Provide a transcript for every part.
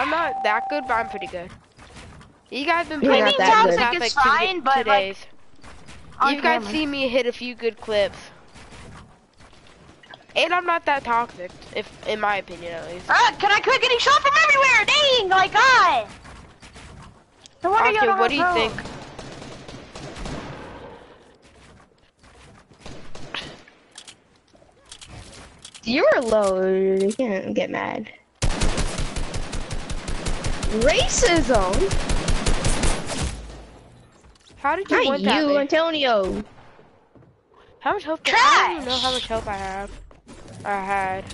I'm not that good, but I'm pretty good. You guys been playing not with that me good. the past, Toxic is like, two, fine, but, like, days. you guys camera. see me hit a few good clips. And I'm not that toxic, if in my opinion at least. Ah, can I quit getting shot from everywhere? Dang, my god! No wonder Octo, y'all what do you don't think? You're low. You can't get mad. Racism. How did you Not want that? you. Antonio. How much health? do- I don't even know how much health I have. I had.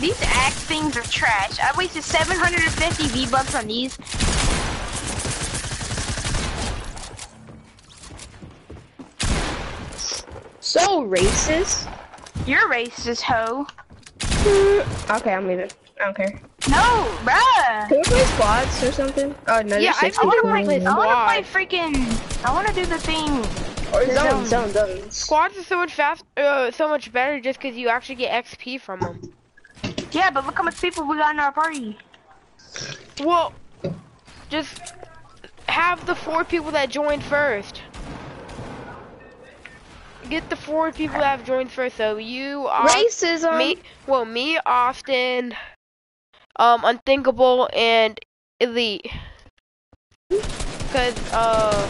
These axe things are trash. I wasted 750 V-Bucks on these. So racist. You're racist, hoe. Okay, I'm leaving. I don't care. No, bruh. Can we play squads or something? Oh no, Yeah, there's I wanna playing. play I wanna play freaking. I wanna do the thing. Or the zones, zone. zones, zones. Squads are so much fast, uh, so much better just because you actually get XP from them. Yeah, but look how much people we got in our party. Well, just have the four people that joined first. Get the four people that have joined first. So you, are Racism. me, well, me, Austin, um, Unthinkable, and Elite. Cause uh,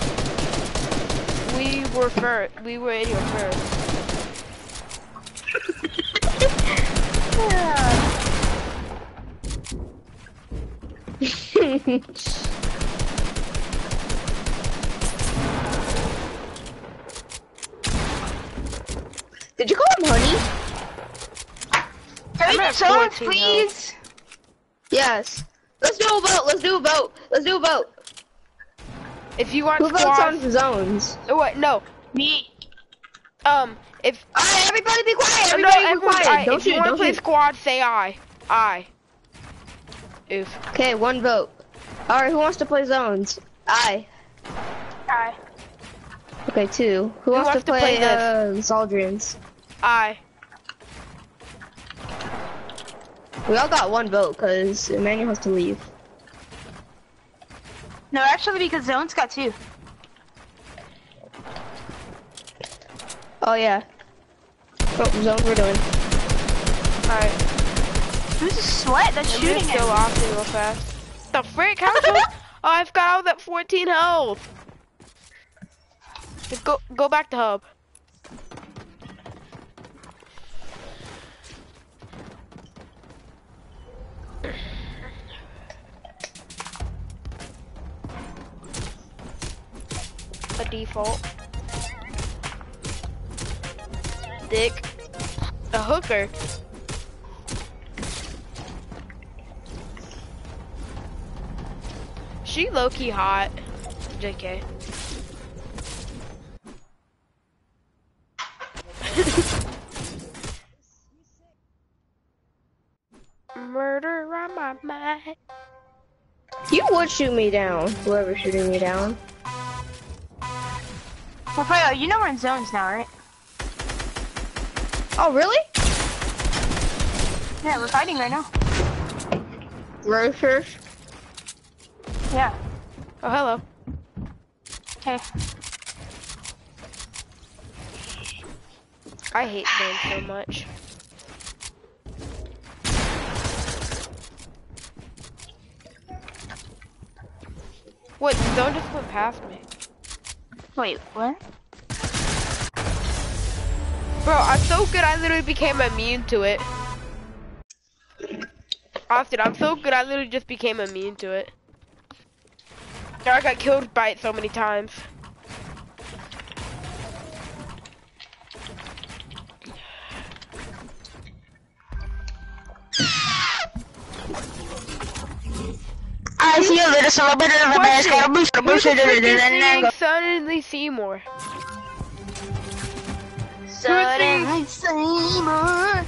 we were first. We were in here first. Did you call him honey? Can we I'm do at zones, 14 please? Yes. Let's do a vote. Let's do a vote. Let's do a vote. If you want Who votes on zones? oh, wait, no. Me. Um, if Alright, everybody be quiet. no, Everybody be everyone, quiet. I, don't if you shoot. want to play shoot. squad, say aye. Aye. Oof. Okay, one vote. Alright, who wants to play zones? Aye. Alright. Okay, two. Who, wants, wants to to play, play uh, Zaldrians? Aye. We all got one vote because Emmanuel has to leave. No, actually, because Zone's got two. Oh yeah. Oh, zones we're doing. Alright. Who's the sweat that's I'm shooting gonna at go me? off real fast. The frick? How much? Oh, I've got all that 14 health. Just go, go back to hub. A default. Dick. A hooker. She low key hot. JK. Murder on my. You would shoot me down. Whoever's shooting me down. Well, Fio, uh, you know we're in zones now, right? Oh really? Yeah, we're fighting right now. Roshers. Yeah. Oh, hello. Okay. I hate them so much. What? Zone just went past me. Wait, what? Bro, I'm so good I literally became immune to it. Austin, I'm so good I literally just became immune to it. I got killed by it so many times. See a little celebrity of the best got a boost, a boost, and then go. Suddenly Seymour? Suddenly Seymour.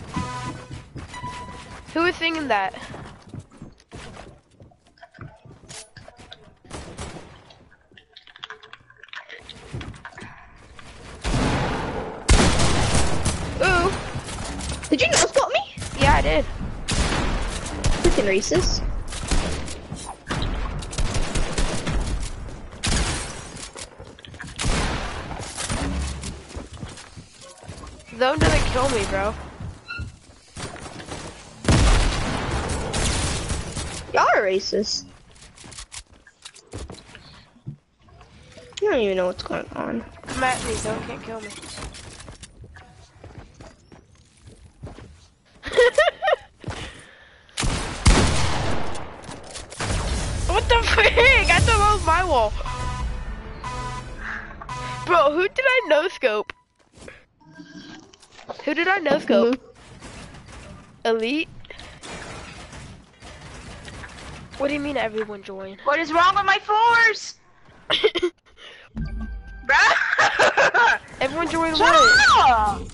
Who is singing that? Ooh, Did you no scope me? yeah, I did. fucking racist. Zone doesn't kill me, bro. Y'all are racist. You don't even know what's going on. Come at me, Zone can't kill me. what the frick? I thought that was my wall. Bro, who did I no scope? Who did I no scope? Elite? What do you mean everyone join? What is wrong with my floors? Everyone join Shut what?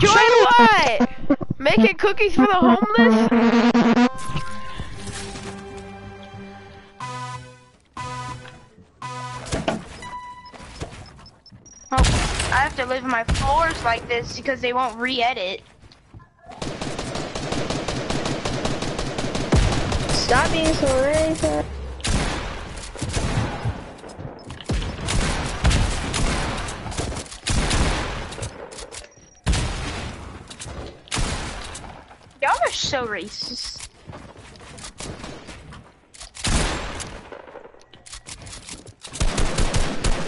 Join what? Making cookies for the homeless? to live in my floors like this because they won't re-edit. Stop being so racist. Y'all are so racist.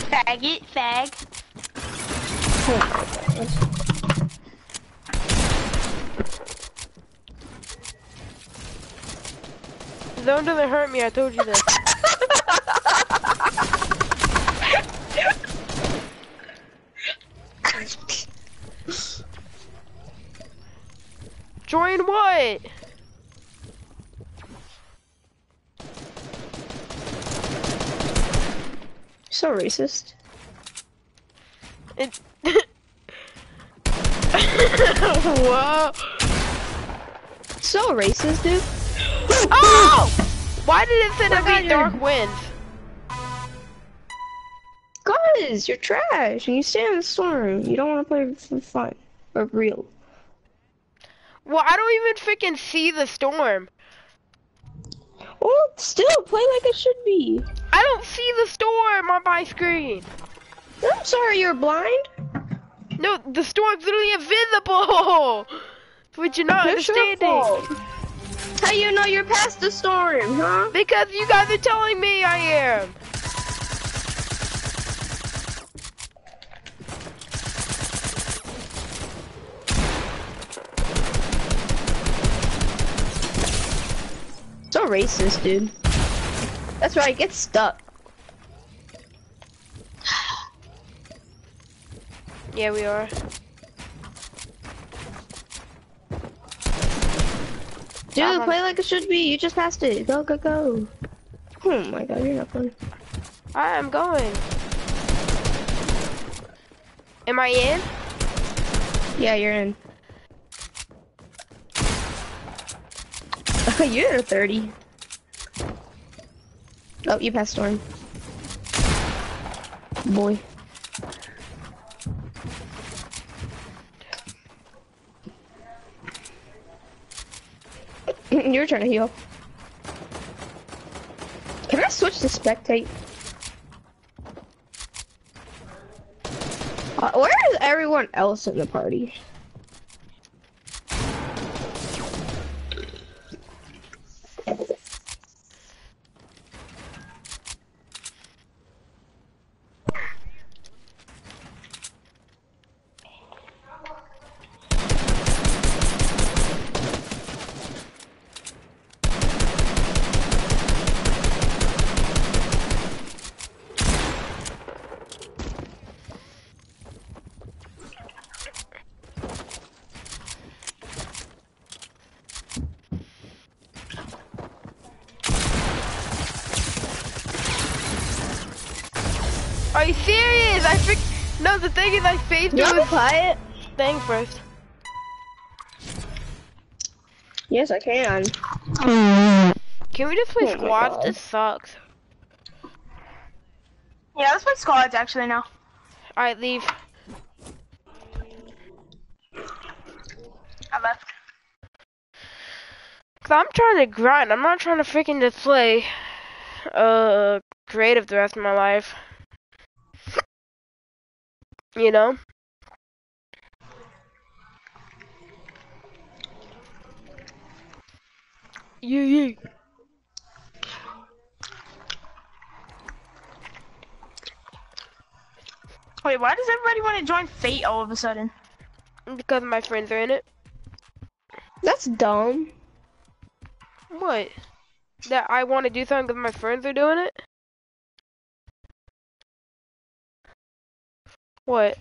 Faggot, fag. Zone doesn't hurt me, I told you this. Join what? So racist. It Whoa. So racist, dude. Oh! Why did it say my to God, beat you're- Dark Winds? Cause you're trash and you stay in the storm. You don't want to play for fun or real. Well, I don't even freaking see the storm. Well, still play like it should be. I don't see the storm on my screen. I'm sorry you're blind. The storm's literally invisible. But you're not your understanding. How you know you're past the storm, huh? Because you guys are telling me I am. So racist, dude. That's right, get stuck. Yeah, we are. Dude, play like it should be. You just passed it. Go, go, go. Oh my god, you're not fun. I am going. Am I in? Yeah, you're in. you're at a 30. Oh, you passed storm. Boy. You're trying to heal. Can I switch to spectate? Uh, where is everyone else in the party? Are you serious? I think. No, the thing is, I phased You through want this to play it? thing first. Yes, I can. Can we just play Oh my squads? God. This sucks. Yeah, let's play squads actually now. Alright, leave. I left. Cause I'm trying to grind. I'm not trying to freaking just play uh creative the rest of my life. You know? Yeah, yeah. Wait, why does everybody want to join Fate all of a sudden? Because my friends are in it. That's dumb. What? That I want to do something because my friends are doing it? What?